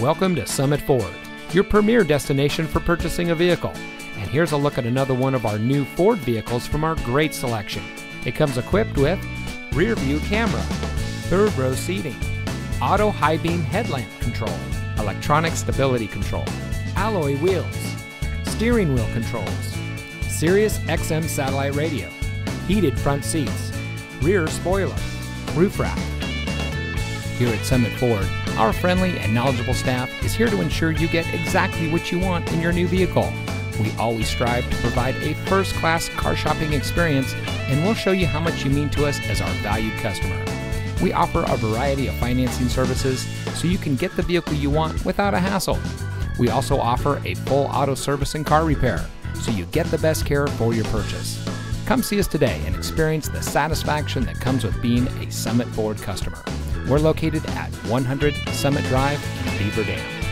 Welcome to Summit Ford, your premier destination for purchasing a vehicle. And here's a look at another one of our new Ford vehicles from our great selection. It comes equipped with rear view camera, third row seating, auto high beam headlamp control, electronic stability control, alloy wheels, steering wheel controls, Sirius XM satellite radio, heated front seats, rear spoiler, roof rack. Here at Summit Ford, our friendly and knowledgeable staff is here to ensure you get exactly what you want in your new vehicle. We always strive to provide a first class car shopping experience, and we'll show you how much you mean to us as our valued customer. We offer a variety of financing services so you can get the vehicle you want without a hassle. We also offer a full auto service and car repair so you get the best care for your purchase. Come see us today and experience the satisfaction that comes with being a Summit Ford customer. We're located at 100 Summit Drive in Beaver Dam.